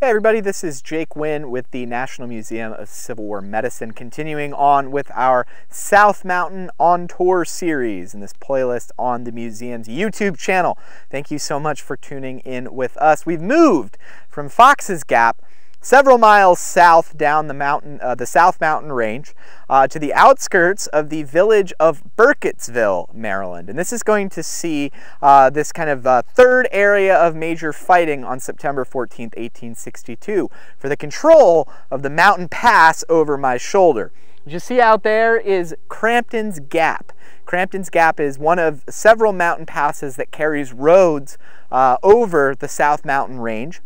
Hey everybody, this is Jake Wynn with the National Museum of Civil War Medicine, continuing on with our South Mountain on Tour series in this playlist on the museum's YouTube channel. Thank you so much for tuning in with us. We've moved from Fox's Gap several miles south down the mountain, uh, the South Mountain Range, uh, to the outskirts of the village of Burkittsville, Maryland. And this is going to see uh, this kind of uh, third area of major fighting on September 14th, 1862, for the control of the mountain pass over my shoulder. What you see out there is Crampton's Gap. Crampton's Gap is one of several mountain passes that carries roads uh, over the South Mountain Range.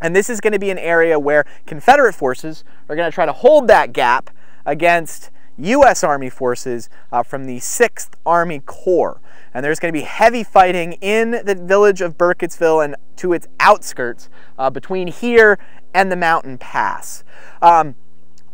And this is going to be an area where Confederate forces are going to try to hold that gap against U.S. Army forces uh, from the 6th Army Corps. And there's going to be heavy fighting in the village of Burkittsville and to its outskirts uh, between here and the mountain pass. Um,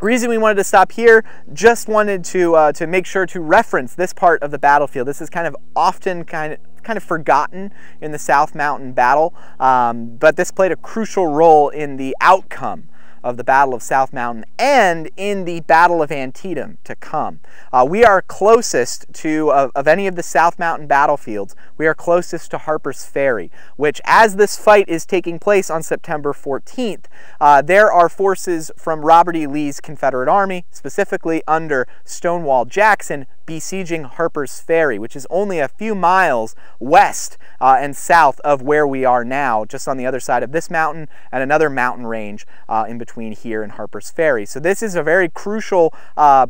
reason we wanted to stop here, just wanted to, uh, to make sure to reference this part of the battlefield. This is kind of often kind of kind of forgotten in the South Mountain battle, um, but this played a crucial role in the outcome of the Battle of South Mountain and in the Battle of Antietam to come. Uh, we are closest to, uh, of any of the South Mountain battlefields, we are closest to Harper's Ferry, which as this fight is taking place on September 14th, uh, there are forces from Robert E. Lee's Confederate Army, specifically under Stonewall Jackson, besieging Harper's Ferry, which is only a few miles west uh, and south of where we are now, just on the other side of this mountain and another mountain range uh, in between here and Harper's Ferry. So this is a very crucial uh,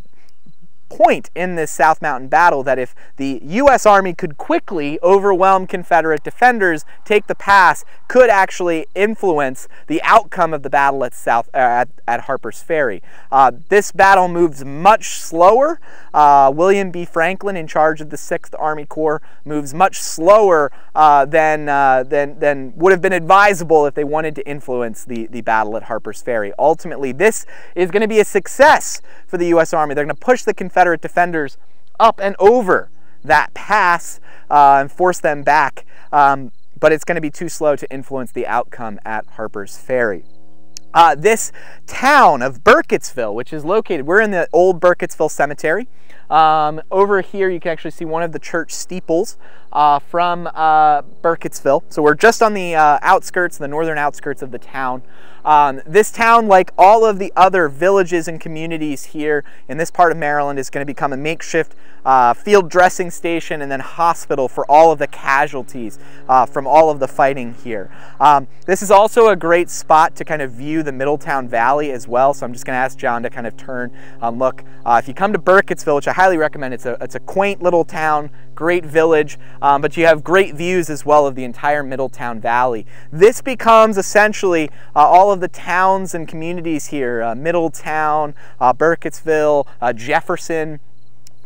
point in this South Mountain battle that if the U.S. Army could quickly overwhelm Confederate defenders, take the pass, could actually influence the outcome of the battle at, South, uh, at, at, Harper's Ferry. Uh, this battle moves much slower. Uh, William B. Franklin, in charge of the 6th Army Corps, moves much slower uh, than, uh, than, than would have been advisable if they wanted to influence the, the battle at Harper's Ferry. Ultimately, this is going to be a success for the U.S. Army. They're going to push the Confederate Confederate defenders up and over that pass uh, and force them back. Um, but it's going to be too slow to influence the outcome at Harper's Ferry. Uh, this town of Burkittsville, which is located, we're in the old Burkittsville Cemetery. Um, over here, you can actually see one of the church steeples uh, from uh, Burkittsville. So we're just on the uh, outskirts, the northern outskirts of the town. Um, this town, like all of the other villages and communities here in this part of Maryland, is going to become a makeshift uh, field dressing station and then hospital for all of the casualties uh, from all of the fighting here. Um, this is also a great spot to kind of view the Middletown Valley as well. So I'm just going to ask John to kind of turn and look. Uh, if you come to Burkittsville, which I highly recommend, it's a, it's a quaint little town, great village, um, but you have great views as well of the entire Middletown Valley. This becomes essentially uh, all of the towns and communities here, uh, Middletown, uh, Burkittsville, uh, Jefferson,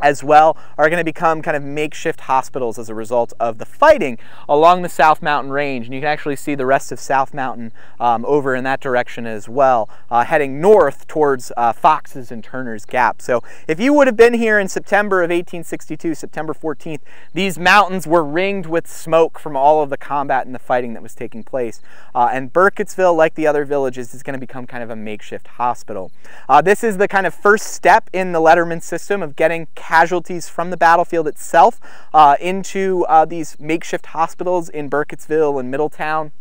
as well are going to become kind of makeshift hospitals as a result of the fighting along the South Mountain Range. And you can actually see the rest of South Mountain um, over in that direction as well, uh, heading north towards uh, Fox's and Turner's Gap. So if you would have been here in September of 1862, September 14th, these mountains were ringed with smoke from all of the combat and the fighting that was taking place. Uh, and Burkittsville, like the other villages, is going to become kind of a makeshift hospital. Uh, this is the kind of first step in the Letterman system of getting casualties from the battlefield itself uh, into uh, these makeshift hospitals in Burkittsville and Middletown.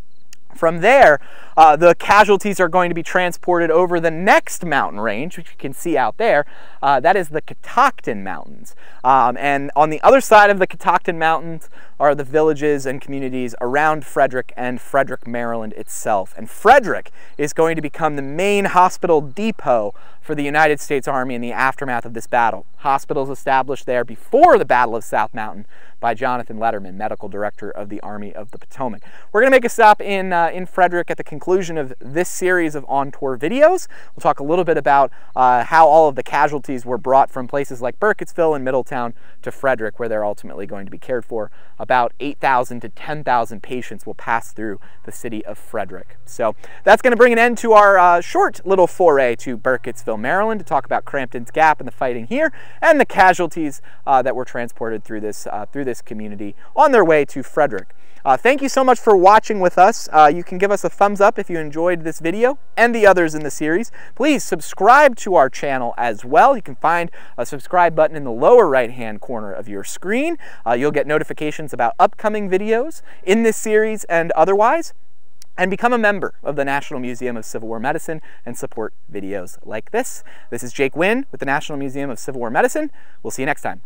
From there, uh, the casualties are going to be transported over the next mountain range, which you can see out there. Uh, that is the Catoctin Mountains. Um, and on the other side of the Catoctin Mountains are the villages and communities around Frederick and Frederick, Maryland itself. And Frederick is going to become the main hospital depot for the United States Army in the aftermath of this battle. Hospitals established there before the Battle of South Mountain by Jonathan Letterman, medical director of the Army of the Potomac. We're going to make a stop in, uh, in Frederick at the conclusion of this series of on-tour videos. We'll talk a little bit about uh, how all of the casualties were brought from places like Burkittsville and Middletown to Frederick, where they're ultimately going to be cared for. About 8,000 to 10,000 patients will pass through the city of Frederick. So that's going to bring an end to our uh, short little foray to Burkittsville, Maryland, to talk about Crampton's Gap and the fighting here, and the casualties uh, that were transported through this, uh, through this community on their way to Frederick. Uh, thank you so much for watching with us. Uh, you can give us a thumbs up if you enjoyed this video and the others in the series. Please subscribe to our channel as well. You can find a subscribe button in the lower right hand corner of your screen. Uh, you'll get notifications about upcoming videos in this series and otherwise and become a member of the National Museum of Civil War Medicine and support videos like this. This is Jake Wynn with the National Museum of Civil War Medicine. We'll see you next time.